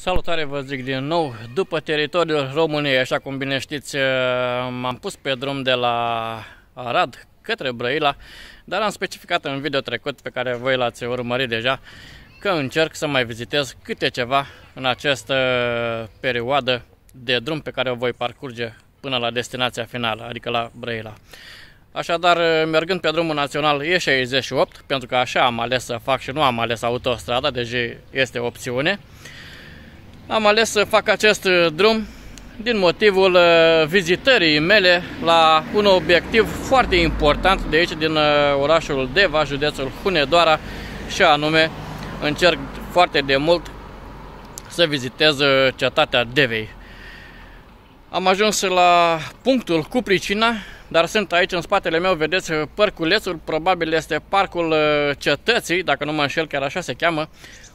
Salutare vă zic din nou, după teritoriul României, așa cum bine știți, uh, m-am pus pe drum de la Arad către Brăila, dar am specificat în video trecut, pe care voi l-ați urmărit deja, că încerc să mai vizitez câte ceva în această perioadă de drum pe care o voi parcurge până la destinația finală, adică la Brăila. Așadar, mergând pe drumul național E68, pentru că așa am ales să fac și nu am ales autostrada, deci este opțiune, am ales să fac acest uh, drum din motivul uh, vizitării mele la un obiectiv foarte important de aici, din uh, orașul Deva, județul Hunedoara, și anume încerc foarte de mult să vizitez cetatea Devei. Am ajuns la punctul cu pricina, dar sunt aici în spatele meu, vedeți, parculețul, probabil este parcul cetății, dacă nu mă înșel, chiar așa se cheamă,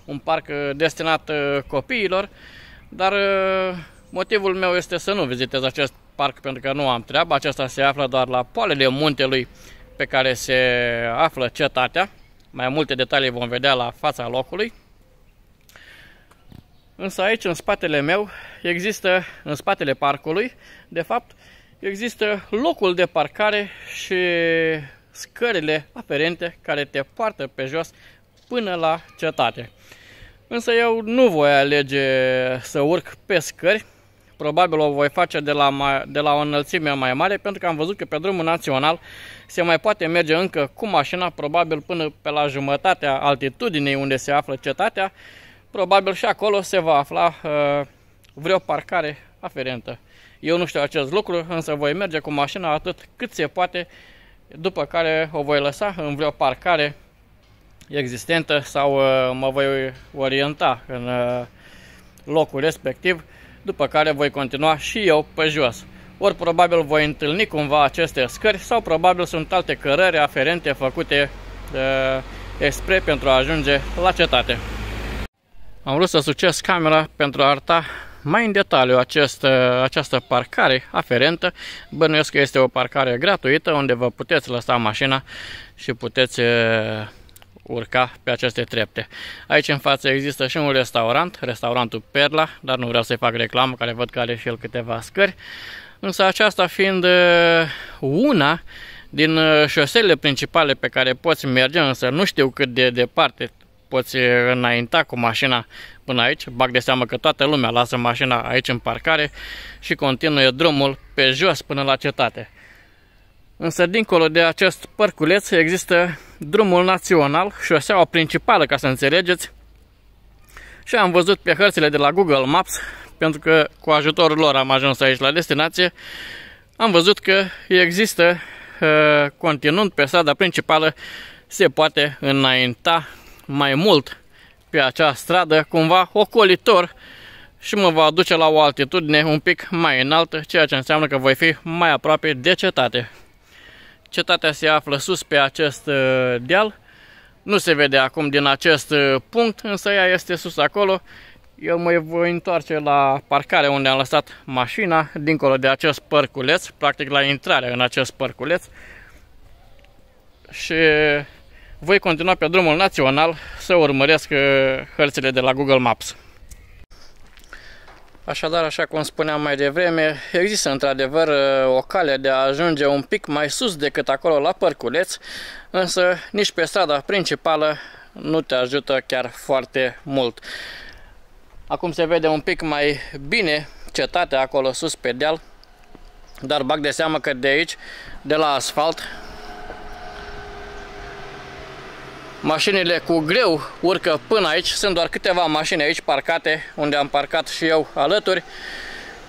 un parc uh, destinat uh, copiilor, dar uh, motivul meu este să nu vizitez acest parc pentru că nu am treabă. Acesta se află doar la poalele muntelui pe care se află cetatea. Mai multe detalii vom vedea la fața locului. Însă aici, în spatele meu, există, în spatele parcului, de fapt, există locul de parcare și scările aferente care te poartă pe jos până la cetate. Însă eu nu voi alege să urc pe scări, probabil o voi face de la, mai, de la o înălțime mai mare, pentru că am văzut că pe drumul național se mai poate merge încă cu mașina, probabil până pe la jumătatea altitudinii unde se află cetatea, probabil și acolo se va afla uh, vreo parcare aferentă. Eu nu știu acest lucru, însă voi merge cu mașina atât cât se poate, după care o voi lăsa în vreo parcare existentă sau uh, mă voi orienta în uh, locul respectiv, după care voi continua și eu pe jos. Ori probabil voi întâlni cumva aceste scări sau probabil sunt alte cărări aferente făcute uh, expre pentru a ajunge la cetate. Am vrut să succes camera pentru a arăta mai în detaliu acest, această parcare aferentă. Bănuiesc că este o parcare gratuită unde vă puteți lăsa mașina și puteți urca pe aceste trepte. Aici în față există și un restaurant, restaurantul Perla, dar nu vreau să-i fac reclamă, care văd că are și el câteva scări. Însă aceasta fiind uh, una din uh, șoselele principale pe care poți merge, însă nu știu cât de departe poți înainta cu mașina până aici. Bag de seamă că toată lumea lasă mașina aici în parcare și continuă drumul pe jos până la cetate. Însă dincolo de acest părculeț există drumul național, șoseaua principală ca să înțelegeți. Și am văzut pe hărțile de la Google Maps, pentru că cu ajutorul lor am ajuns aici la destinație, am văzut că există, uh, continuând pe strada principală, se poate înainta mai mult pe acea stradă, cumva ocolitor și mă va aduce la o altitudine un pic mai înaltă, ceea ce înseamnă că voi fi mai aproape de cetate. Cetatea se află sus pe acest uh, deal. Nu se vede acum din acest uh, punct, însă ea este sus acolo. Eu mă voi întoarce la parcarea unde am lăsat mașina, dincolo de acest părculeț, practic la intrarea în acest părculeț. Și voi continua pe drumul național să urmăresc uh, hărțile de la Google Maps. Așadar, așa cum spuneam mai devreme, există într-adevăr o cale de a ajunge un pic mai sus decât acolo la Părculeț, însă nici pe strada principală nu te ajută chiar foarte mult. Acum se vede un pic mai bine cetatea acolo sus pe deal, dar bag de seamă că de aici, de la asfalt, Mașinile cu greu urcă până aici, sunt doar câteva mașini aici parcate, unde am parcat și eu alături.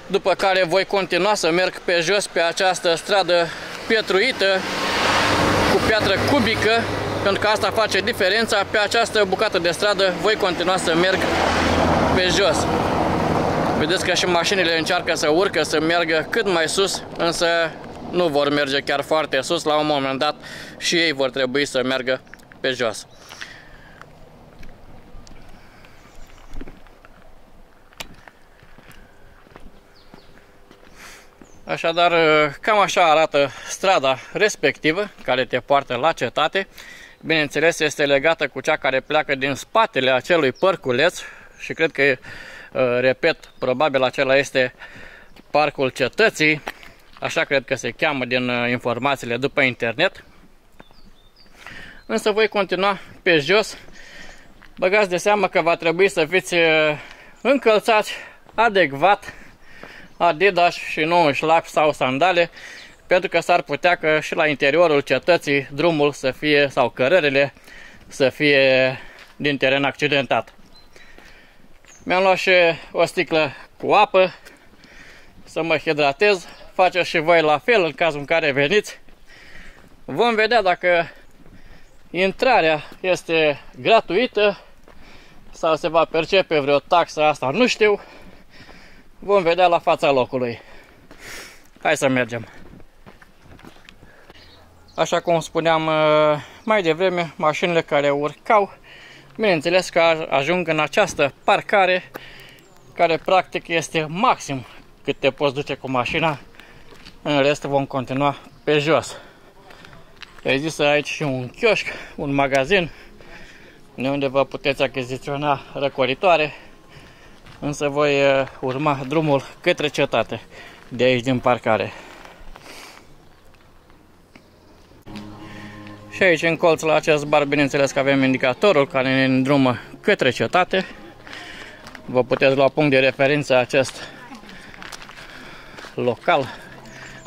După care voi continua să merg pe jos pe această stradă pietruită, cu piatră cubică, pentru că asta face diferența. Pe această bucată de stradă voi continua să merg pe jos. Vedeți că și mașinile încearcă să urcă, să meargă cât mai sus, însă nu vor merge chiar foarte sus. La un moment dat și ei vor trebui să meargă pe jos. Așadar, cam așa arată strada respectivă care te poartă la cetate. Bineînțeles, este legată cu cea care pleacă din spatele acelui părculeț și cred că repet, probabil acela este Parcul Cetății, așa cred că se cheamă din uh, informațiile după internet. Însă voi continua pe jos. Băgați de seamă că va trebui să fiți uh, încălțați adecvat Adidas și nu șlap sau sandale pentru că s-ar putea că și la interiorul cetății drumul să fie sau cărările să fie din teren accidentat. Mi-am luat și o sticlă cu apă să mă hidratez. Faceți și voi la fel în cazul în care veniți. Vom vedea dacă intrarea este gratuită sau se va percepe vreo taxă, asta nu știu. Vom vedea la fața locului. Hai să mergem. Așa cum spuneam uh, mai devreme, mașinile care urcau, bineînțeles că ajung în această parcare, care practic este maxim cât te poți duce cu mașina. În rest vom continua pe jos. Există aici și un chioșc, un magazin, de unde vă puteți achiziționa răcoritoare, însă voi uh, urma drumul către cetate, de aici din parcare. Și aici în colț la acest bar, bineînțeles că avem indicatorul care ne îndrumă către cetate. Vă puteți lua punct de referință acest local,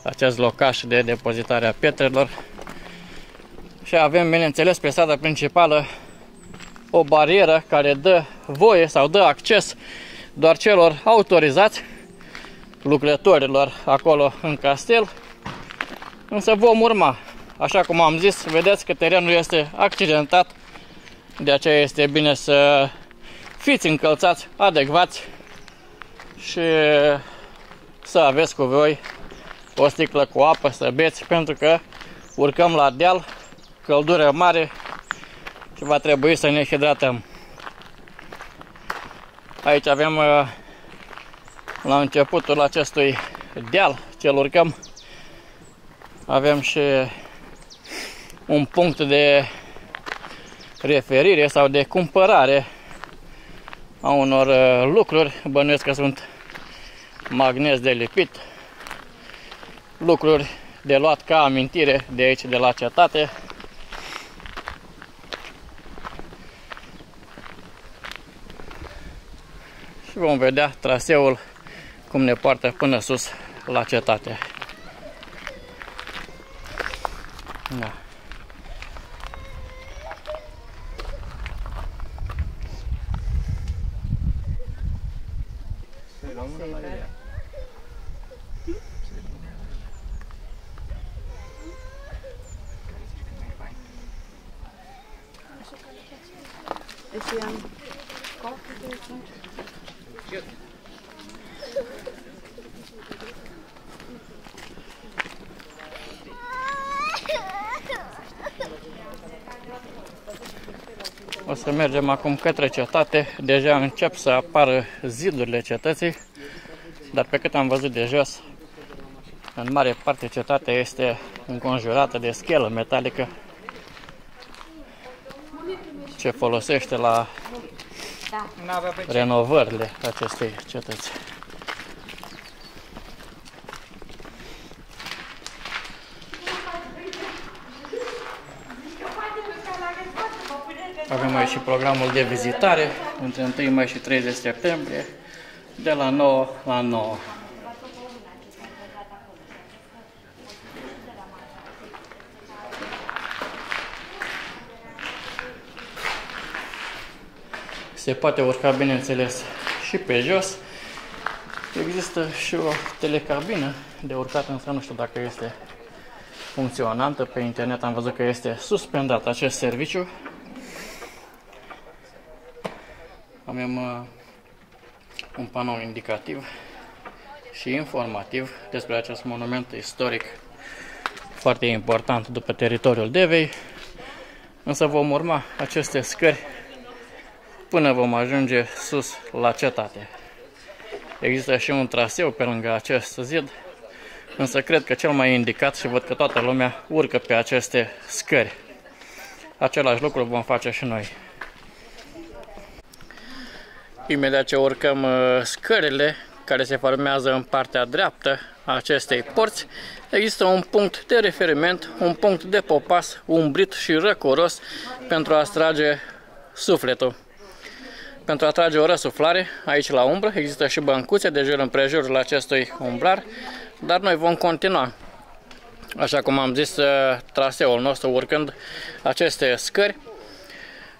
acest locaș de depozitare a pietrelor. Și avem, bineînțeles, pe strada principală o barieră care dă voie sau dă acces doar celor autorizați, lucrătorilor acolo în castel. Însă vom urma Așa cum am zis, vedeți că terenul este accidentat, de aceea este bine să fiți încălțați adecvați și să aveți cu voi o sticlă cu apă să beți, pentru că urcăm la deal, căldură mare și va trebui să ne hidratăm. Aici avem uh, la începutul acestui deal ce urcăm avem și un punct de referire sau de cumpărare a unor uh, lucruri. Bănuiesc că sunt magnezi de lipit, lucruri de luat ca amintire de aici, de la cetate. Și vom vedea traseul cum ne poartă până sus la cetate. Da. O să mergem acum către cetate. Deja încep să apară zidurile cetății, dar pe cât am văzut de jos, în mare parte cetatea este înconjurată de schelă metalică ce folosește la renovările acestei cetăți. Avem aici și programul de vizitare între 1 mai și 30 septembrie de la 9 la 9. Se poate urca, bineînțeles, și pe jos. Există și o telecabină de urcat, însă nu știu dacă este funcționantă. Pe internet am văzut că este suspendat acest serviciu. Avem uh, un panou indicativ și informativ despre acest monument istoric foarte important după teritoriul Devei. Însă vom urma aceste scări până vom ajunge sus la cetate. Există și un traseu pe lângă acest zid, însă cred că cel mai indicat și văd că toată lumea urcă pe aceste scări. Același lucru vom face și noi. Imediat ce urcăm uh, scările care se formează în partea dreaptă a acestei porți, există un punct de referiment, un punct de popas umbrit și răcoros pentru a strage sufletul. Pentru a trage o răsuflare, aici la umbră, există și băncuțe de jur împrejurul acestui umbrar, dar noi vom continua, așa cum am zis, uh, traseul nostru urcând aceste scări,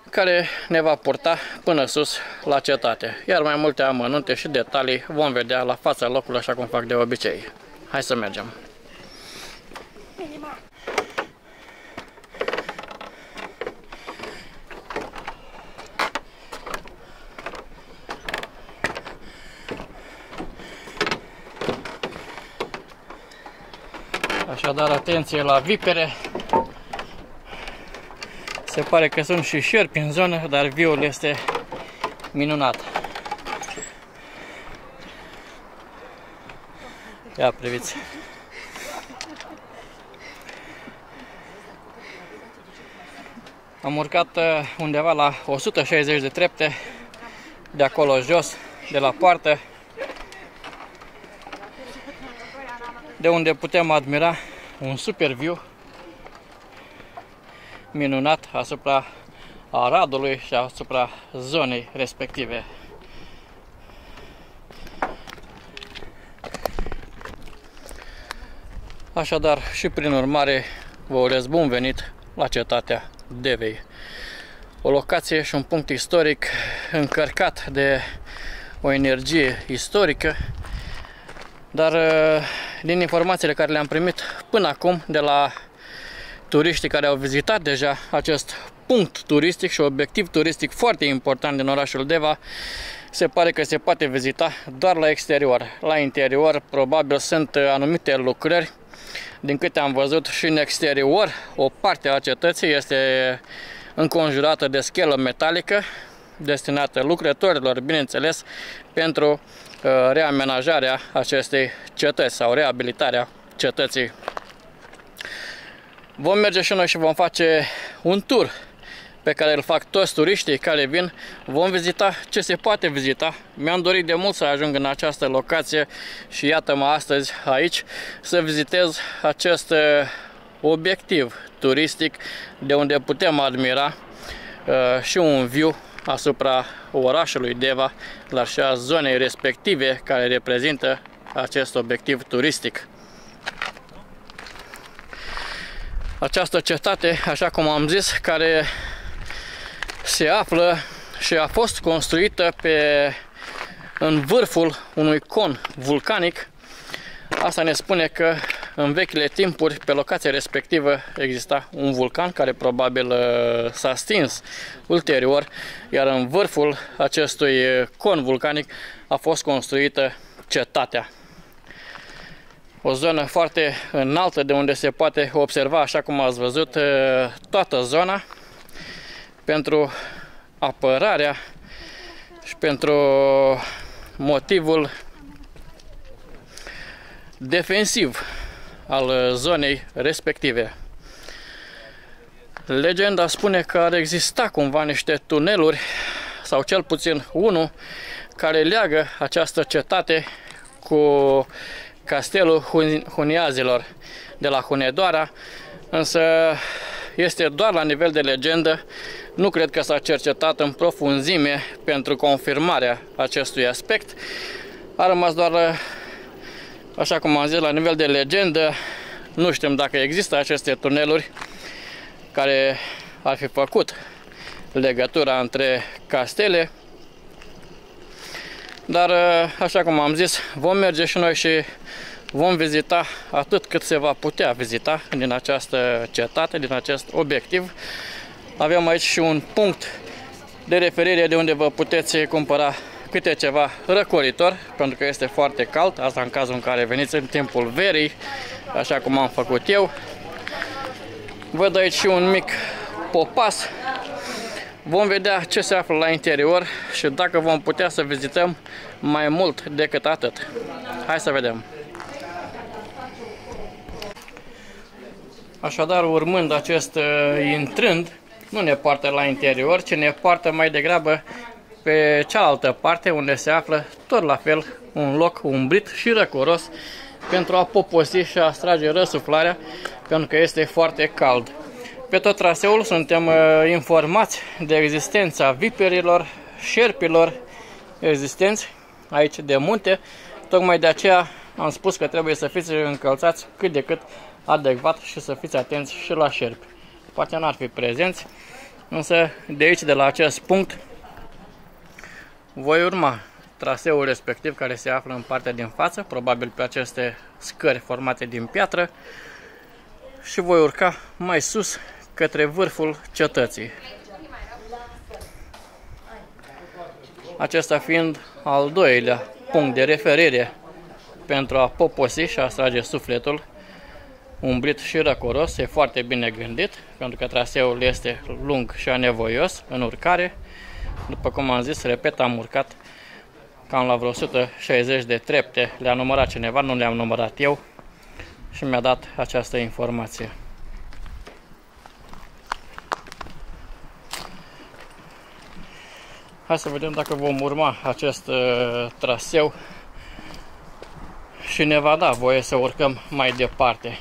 care ne va purta până sus la cetate. Iar mai multe amănunte și detalii vom vedea la fața locului așa cum fac de obicei. Hai să mergem! Așadar, atenție la vipere. Se pare că sunt și șerpi în zonă, dar viul este minunat. Ia priviți. Am urcat uh, undeva la 160 de trepte de acolo jos, de la poartă, de unde putem admira un super view minunat asupra Aradului și asupra zonei respective. Așadar, și prin urmare, vă urez bun venit la cetatea Devei. O locație și un punct istoric încărcat de o energie istorică, dar din informațiile care le-am primit până acum de la turiștii care au vizitat deja acest punct turistic și obiectiv turistic foarte important din orașul Deva, se pare că se poate vizita doar la exterior. La interior probabil sunt anumite lucrări. Din câte am văzut și în exterior, o parte a cetății este înconjurată de schelă metalică destinată lucrătorilor, bineînțeles, pentru uh, reamenajarea acestei cetăți sau reabilitarea cetății Vom merge și noi și vom face un tur pe care îl fac toți turiștii care vin. Vom vizita ce se poate vizita. Mi-am dorit de mult să ajung în această locație și iată-mă astăzi aici să vizitez acest uh, obiectiv turistic de unde putem admira uh, și un view asupra orașului Deva, dar și a zonei respective care reprezintă acest obiectiv turistic. Această cetate, așa cum am zis, care se află și a fost construită pe, în vârful unui con vulcanic. Asta ne spune că în vechile timpuri, pe locația respectivă, exista un vulcan care probabil uh, s-a stins ulterior, iar în vârful acestui con vulcanic a fost construită cetatea o zonă foarte înaltă de unde se poate observa, așa cum ați văzut, toată zona pentru apărarea și pentru motivul defensiv al zonei respective. Legenda spune că ar exista cumva niște tuneluri, sau cel puțin unul, care leagă această cetate cu castelul Huniazilor de la Hunedoara, însă este doar la nivel de legendă. Nu cred că s-a cercetat în profunzime pentru confirmarea acestui aspect. A rămas doar, așa cum am zis, la nivel de legendă. Nu știm dacă există aceste tuneluri care ar fi făcut legătura între castele. Dar, așa cum am zis, vom merge și noi și vom vizita atât cât se va putea vizita din această cetate, din acest obiectiv. Avem aici și un punct de referire de unde vă puteți cumpăra câte ceva răcoritor, pentru că este foarte cald, asta în cazul în care veniți în timpul verii, așa cum am făcut eu. Văd aici și un mic popas. Vom vedea ce se află la interior și dacă vom putea să vizităm mai mult decât atât. Hai să vedem! Așadar, urmând acest uh, intrând, nu ne poartă la interior, ci ne poartă mai degrabă pe cealaltă parte unde se află tot la fel un loc umbrit și răcoros pentru a poposi și a strage răsuflarea pentru că este foarte cald. Pe tot traseul suntem uh, informați de existența viperilor, șerpilor existenți aici de munte. Tocmai de aceea am spus că trebuie să fiți încălțați cât de cât adecvat și să fiți atenți și la șerpi. Poate n-ar fi prezenți, însă de aici, de la acest punct, voi urma traseul respectiv care se află în partea din față, probabil pe aceste scări formate din piatră și voi urca mai sus către vârful cetății. Acesta fiind al doilea punct de referire pentru a poposi și a strage sufletul umbrit și răcoros, e foarte bine gândit, pentru că traseul este lung și anevoios în urcare. După cum am zis, repet, am urcat cam la vreo 160 de trepte. Le-a numărat cineva, nu le-am numărat eu și mi-a dat această informație. Hai să vedem dacă vom urma acest uh, traseu și ne va da voie să urcăm mai departe.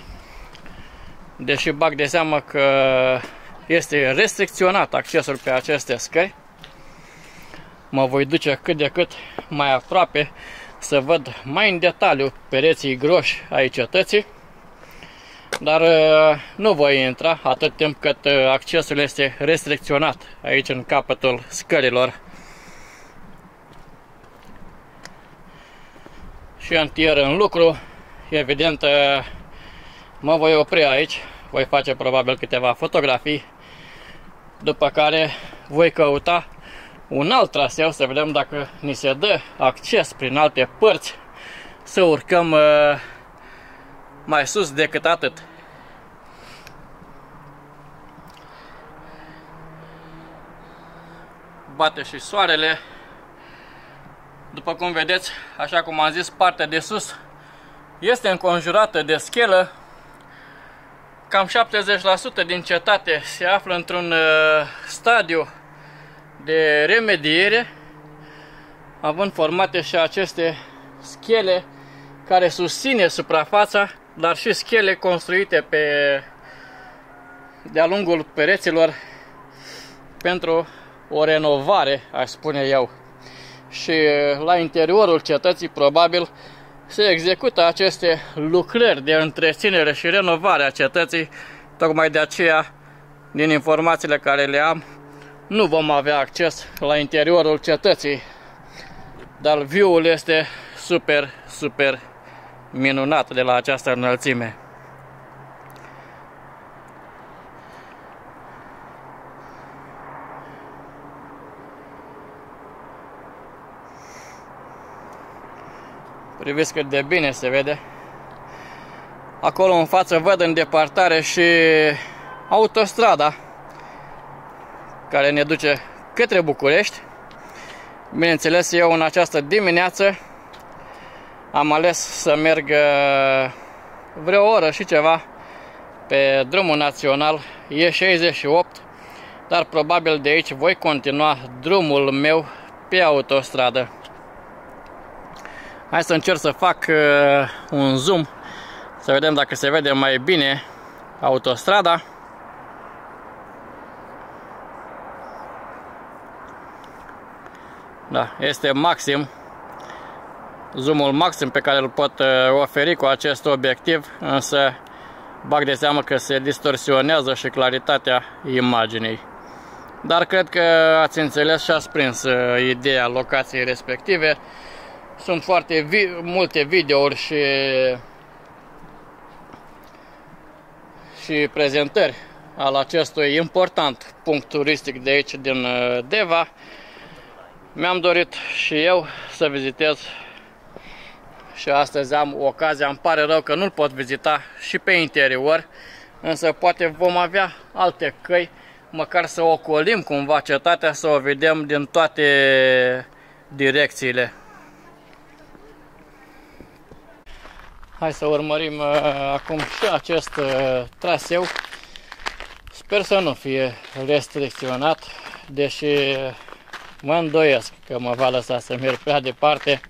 Deși bag de seamă că este restricționat accesul pe aceste scări, mă voi duce cât de cât mai aproape să văd mai în detaliu pereții groși ai cetății, dar uh, nu voi intra atât timp cât uh, accesul este restricționat aici în capătul scărilor. Și antier în lucru, evident uh, mă voi opri aici, voi face probabil câteva fotografii, după care voi căuta un alt traseu să vedem dacă ni se dă acces prin alte părți să urcăm uh, mai sus decât atât. Bate și soarele. După cum vedeți, așa cum am zis, partea de sus este înconjurată de schelă. Cam 70% din cetate se află într-un uh, stadiu de remediere, având formate și aceste schele care susține suprafața, dar și schele construite pe de-a lungul pereților pentru o renovare, aș spune eu. Și la interiorul cetății, probabil, se execută aceste lucrări de întreținere și renovare a cetății, tocmai de aceea, din informațiile care le am, nu vom avea acces la interiorul cetății, dar view-ul este super, super minunat de la această înălțime. Priviți cât de bine se vede. Acolo în față văd în departare și autostrada care ne duce către București. Bineînțeles, eu în această dimineață am ales să merg uh, vreo oră și ceva pe drumul național E68, dar probabil de aici voi continua drumul meu pe autostradă. Hai să încerc să fac uh, un zoom, să vedem dacă se vede mai bine autostrada. Da, este maxim zoomul maxim pe care îl pot uh, oferi cu acest obiectiv, însă bag de seamă că se distorsionează și claritatea imaginii. Dar cred că ați înțeles și ați prins uh, ideea locației respective. Sunt foarte vi multe videouri și și prezentări al acestui important punct turistic de aici din uh, Deva. Mi-am dorit și eu să vizitez și astăzi am ocazia, îmi pare rău că nu-l pot vizita și pe interior, însă poate vom avea alte căi, măcar să ocolim cumva cetatea, să o vedem din toate direcțiile. Hai să urmărim uh, acum și acest uh, traseu. Sper să nu fie restricționat, deși mă îndoiesc că mă va lăsa să merg prea departe,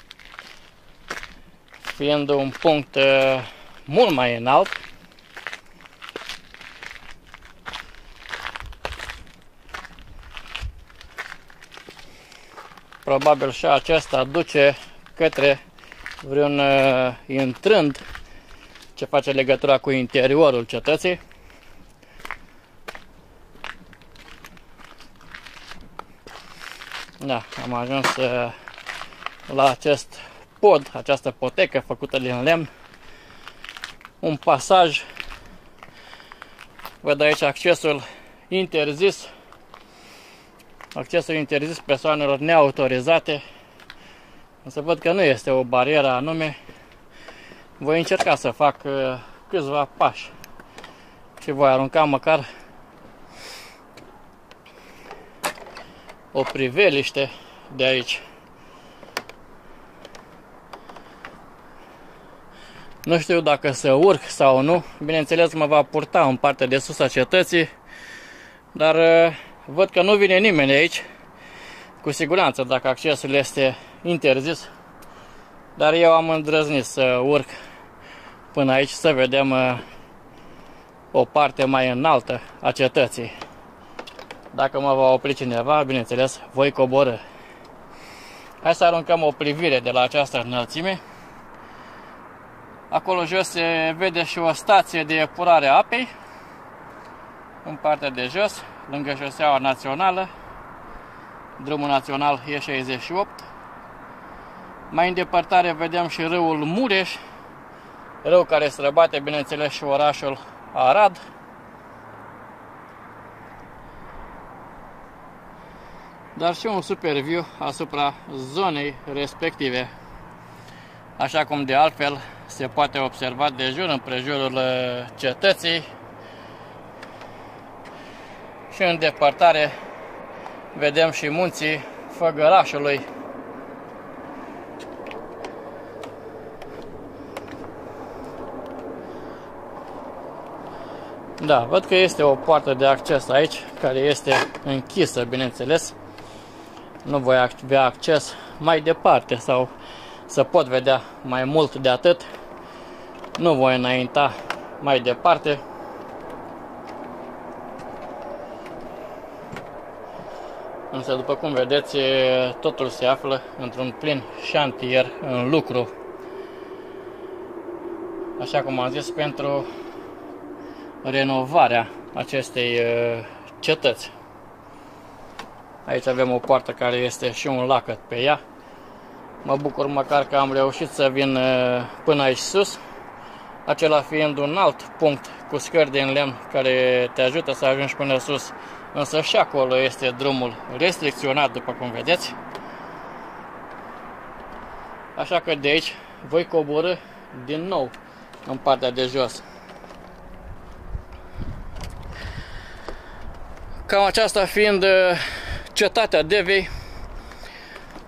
fiind un punct uh, mult mai înalt. Probabil și acesta duce către vreun uh, intrând ce face legătura cu interiorul cetății. Da, am ajuns uh, la acest pod, această potecă făcută din lemn. Un pasaj. Văd aici accesul interzis. Accesul interzis persoanelor neautorizate. Însă văd că nu este o barieră anume. Voi încerca să fac uh, câțiva pași și voi arunca măcar o priveliște de aici. Nu știu dacă să urc sau nu. Bineînțeles mă va purta în partea de sus a cetății. Dar uh, văd că nu vine nimeni aici. Cu siguranță dacă accesul este interzis. Dar eu am îndrăznit să urc până aici să vedem uh, o parte mai înaltă a cetății. Dacă mă va opri cineva, bineînțeles, voi coborâ. Hai să aruncăm o privire de la această înălțime. Acolo jos se vede și o stație de epurare a apei. În partea de jos, lângă șoseaua națională. Drumul național E68. Mai în depărtare vedem și râul Mureș, râu care străbate, bineînțeles, și orașul Arad. dar și un super view asupra zonei respective. Așa cum de altfel se poate observa de jur împrejurul uh, cetății și în depărtare vedem și munții Făgărașului. Da, văd că este o poartă de acces aici, care este închisă, bineînțeles nu voi avea acces mai departe sau să pot vedea mai mult de atât. Nu voi înainta mai departe. Însă, după cum vedeți, totul se află într-un plin șantier în lucru. Așa cum am zis, pentru renovarea acestei uh, cetăți. Aici avem o poartă care este și un lacăt pe ea. Mă bucur măcar că am reușit să vin uh, până aici sus. Acela fiind un alt punct cu scări din lemn care te ajută să ajungi până sus. Însă și acolo este drumul restricționat, după cum vedeți. Așa că de aici voi coborâ din nou în partea de jos. Cam aceasta fiind uh, cetatea Devei,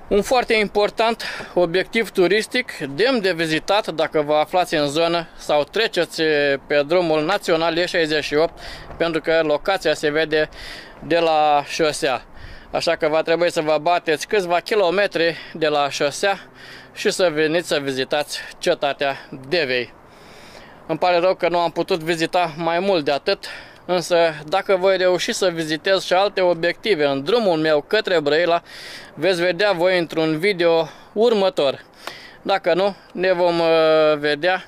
un foarte important obiectiv turistic, demn de vizitat dacă vă aflați în zonă sau treceți pe drumul național E68, pentru că locația se vede de la șosea. Așa că va trebui să vă bateți câțiva kilometri de la șosea și să veniți să vizitați cetatea Devei. Îmi pare rău că nu am putut vizita mai mult de atât, Însă, dacă voi reuși să vizitez și alte obiective în drumul meu către Brăila, veți vedea voi într-un video următor. Dacă nu, ne vom uh, vedea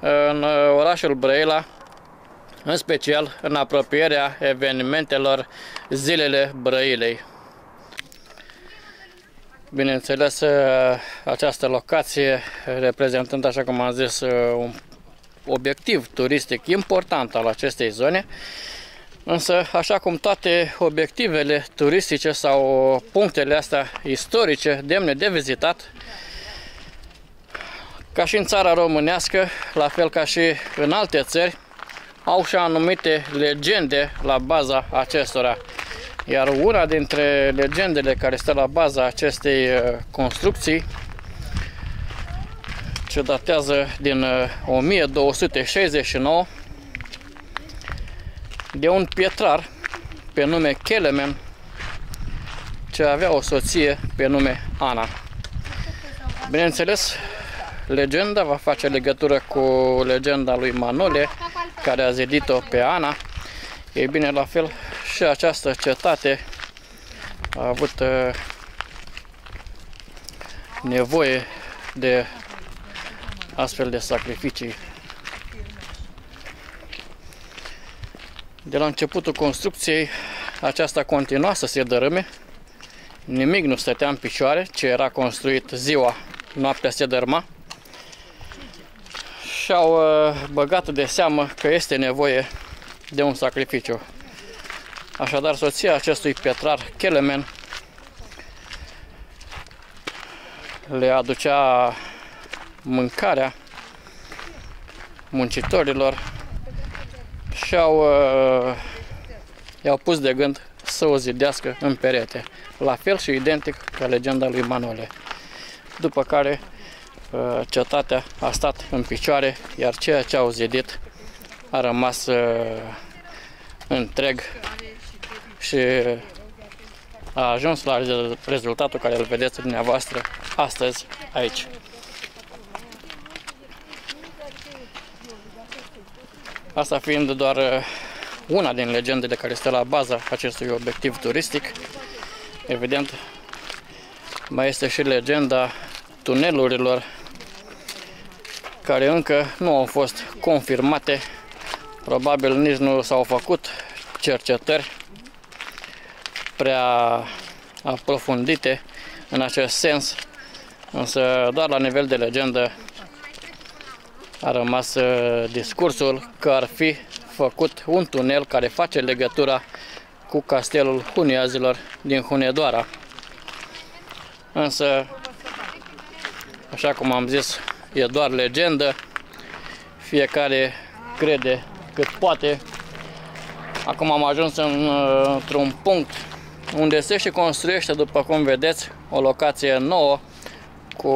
în uh, orașul Brăila, în special în apropierea evenimentelor Zilele Brăilei. Bineînțeles, uh, această locație reprezentând, așa cum am zis, un obiectiv turistic important al acestei zone, însă așa cum toate obiectivele turistice sau punctele astea istorice demne de vizitat, ca și în țara românească, la fel ca și în alte țări, au și anumite legende la baza acestora. Iar una dintre legendele care stă la baza acestei uh, construcții ce datează din 1269 uh, de un pietrar pe nume Kelemen ce avea o soție pe nume Ana. Bineînțeles, legenda va face legătură cu legenda lui Manole, care a zidit-o pe Ana. Ei bine, la fel și această cetate a avut uh, nevoie de astfel de sacrificii. De la începutul construcției, aceasta continua să se dărâme. Nimic nu stătea în picioare, ce era construit ziua, noaptea se dărma. Și au uh, băgat de seamă că este nevoie de un sacrificiu. Așadar, soția acestui petrar, Kelemen, le aducea mâncarea muncitorilor și au, uh, i-au pus de gând să o zidească în perete, la fel și identic ca legenda lui Manole. După care uh, cetatea a stat în picioare, iar ceea ce au zidit a rămas uh, întreg și a ajuns la rezultatul care îl vedeți dumneavoastră astăzi aici. Asta fiind doar uh, una din legendele care stă la baza acestui obiectiv turistic. Evident, mai este și legenda tunelurilor care încă nu au fost confirmate. Probabil nici nu s-au făcut cercetări prea aprofundite în acest sens, însă doar la nivel de legendă a rămas uh, discursul că ar fi făcut un tunel care face legătura cu castelul Huniazilor din Hunedoara. Însă, așa cum am zis, e doar legendă, fiecare crede cât poate. Acum am ajuns în, uh, într-un punct unde se și construiește, după cum vedeți, o locație nouă cu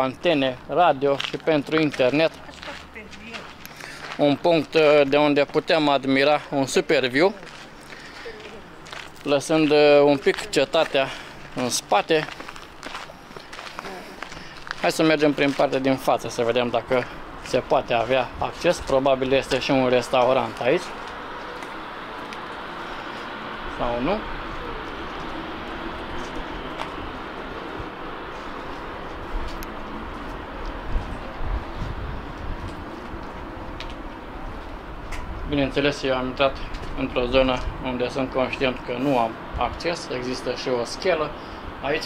antene radio și pentru internet un punct uh, de unde putem admira un super view, lăsând uh, un pic cetatea în spate. Hai să mergem prin partea din față să vedem dacă se poate avea acces. Probabil este și un restaurant aici. Sau nu? Bineînțeles, eu am intrat într-o zonă unde sunt conștient că nu am acces, există și o schelă aici,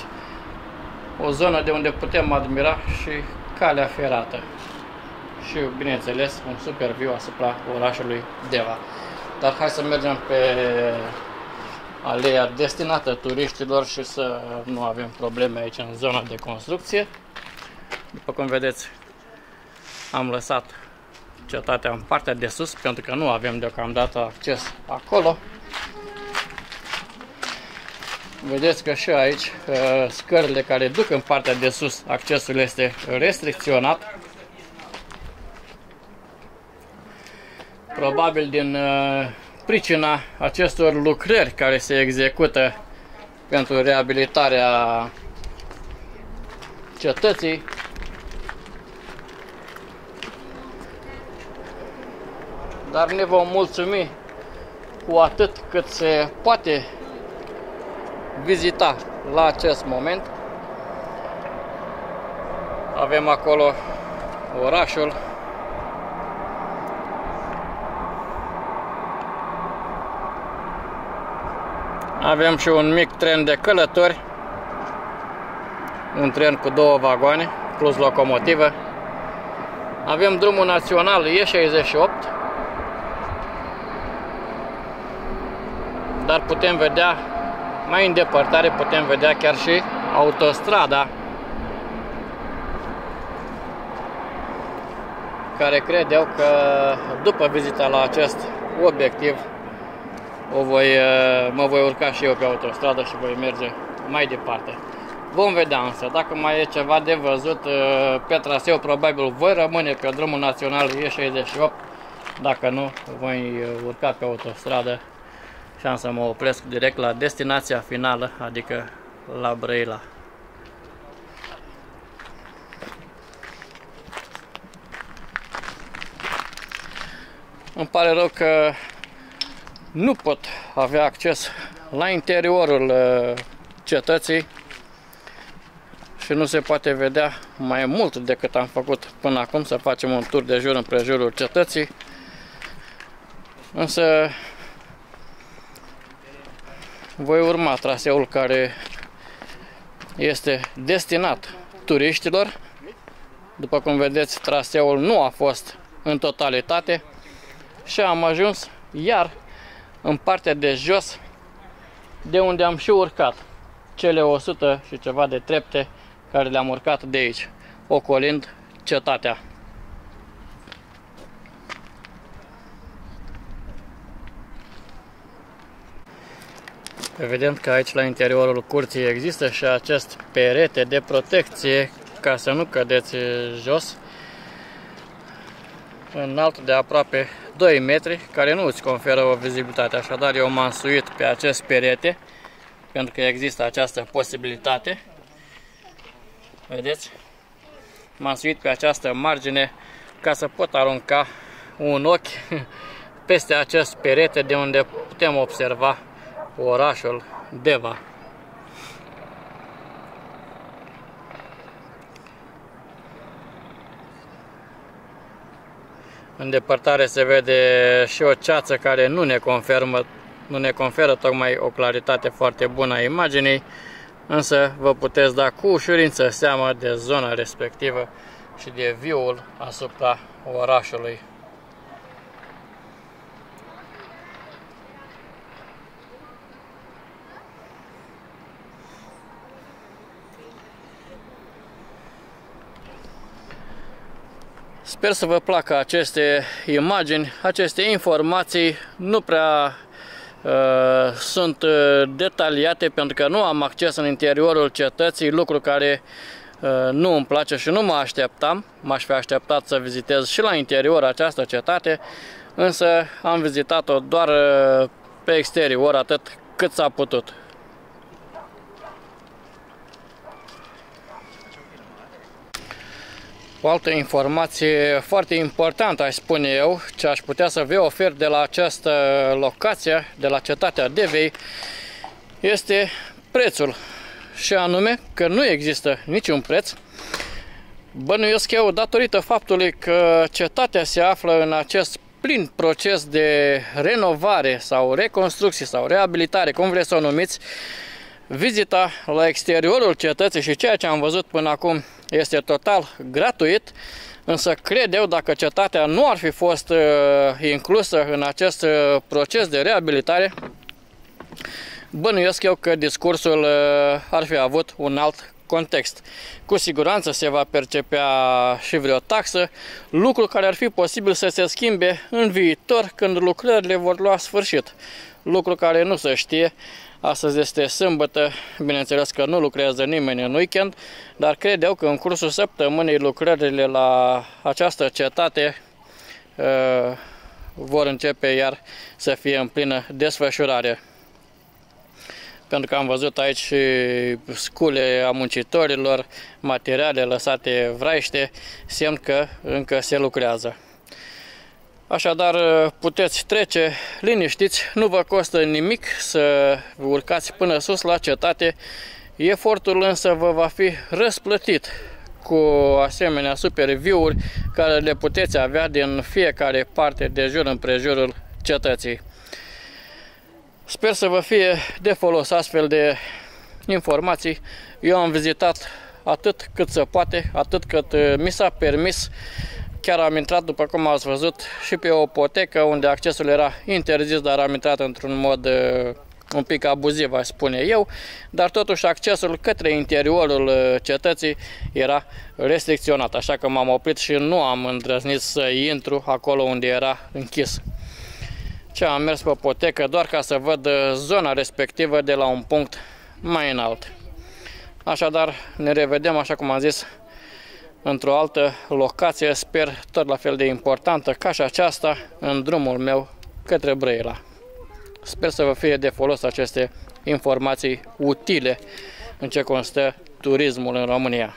o zonă de unde putem admira și calea ferată și, bineînțeles, un super view asupra orașului Deva. Dar hai să mergem pe aleea destinată turiștilor și să nu avem probleme aici în zona de construcție. După cum vedeți, am lăsat cetatea în partea de sus, pentru că nu avem deocamdată acces acolo. Vedeți că și aici uh, scările care duc în partea de sus, accesul este restricționat. Probabil din uh, pricina acestor lucrări care se execută pentru reabilitarea cetății, dar ne vom mulțumi cu atât cât se poate vizita la acest moment. Avem acolo orașul. Avem și un mic tren de călători. Un tren cu două vagoane plus locomotivă. Avem drumul național E68 dar putem vedea mai în depărtare, putem vedea chiar și autostrada care cred eu că după vizita la acest obiectiv o voi, mă voi urca și eu pe autostradă și voi merge mai departe. Vom vedea însă, dacă mai e ceva de văzut pe traseu, probabil voi rămâne pe drumul național E68, dacă nu, voi urca pe autostradă și am să mă opresc direct la destinația finală, adică la Brăila. Îmi pare rău că nu pot avea acces la interiorul uh, cetății și nu se poate vedea mai mult decât am făcut până acum, să facem un tur de jur împrejurul cetății. Însă voi urma traseul care este destinat turiștilor. După cum vedeți, traseul nu a fost în totalitate și am ajuns iar în partea de jos de unde am și urcat cele 100 și ceva de trepte care le-am urcat de aici, ocolind cetatea. Evident că aici la interiorul curții există și acest perete de protecție ca să nu cădeți jos înalt de aproape 2 metri care nu îți conferă o vizibilitate. Așadar eu m-am suit pe acest perete pentru că există această posibilitate. Vedeți? M-am suit pe această margine ca să pot arunca un ochi peste acest perete de unde putem observa orașul Deva. În depărtare se vede și o ceață care nu ne confirmă, nu ne conferă tocmai o claritate foarte bună a imaginii, însă vă puteți da cu ușurință seama de zona respectivă și de viul asupra orașului. Sper să vă placă aceste imagini, aceste informații. Nu prea uh, sunt uh, detaliate pentru că nu am acces în interiorul cetății, lucru care uh, nu îmi place și nu mă așteptam. M-aș fi așteptat să vizitez și la interior această cetate, însă am vizitat-o doar uh, pe exterior, atât cât s-a putut. O altă informație foarte importantă, aș spune eu, ce aș putea să vă ofer de la această locație, de la cetatea Devei, este prețul. Și anume că nu există niciun preț. Bănuiesc eu datorită faptului că cetatea se află în acest plin proces de renovare sau reconstrucție sau reabilitare, cum vreți să o numiți, vizita la exteriorul cetății și ceea ce am văzut până acum este total gratuit, însă cred eu dacă cetatea nu ar fi fost uh, inclusă în acest uh, proces de reabilitare, bănuiesc eu că discursul uh, ar fi avut un alt context. Cu siguranță se va percepea și vreo taxă, lucru care ar fi posibil să se schimbe în viitor când lucrările vor lua sfârșit. Lucru care nu se știe Astăzi este sâmbătă, bineînțeles că nu lucrează nimeni în weekend, dar cred eu că în cursul săptămânii lucrările la această cetate uh, vor începe iar să fie în plină desfășurare. Pentru că am văzut aici și scule a muncitorilor, materiale lăsate vraiște, semn că încă se lucrează. Așadar, puteți trece liniștiți, nu vă costă nimic să urcați până sus la cetate. Efortul însă vă va fi răsplătit cu asemenea super view-uri care le puteți avea din fiecare parte de jur împrejurul cetății. Sper să vă fie de folos astfel de informații. Eu am vizitat atât cât se poate, atât cât mi s-a permis Chiar am intrat, după cum ați văzut, și pe o potecă unde accesul era interzis, dar am intrat într-un mod uh, un pic abuziv, aș spune eu, dar totuși accesul către interiorul uh, cetății era restricționat, așa că m-am oprit și nu am îndrăznit să intru acolo unde era închis. Ce am mers pe potecă doar ca să văd uh, zona respectivă de la un punct mai înalt. Așadar, ne revedem, așa cum am zis, într-o altă locație, sper tot la fel de importantă ca și aceasta, în drumul meu către Brăila. Sper să vă fie de folos aceste informații utile în ce constă turismul în România.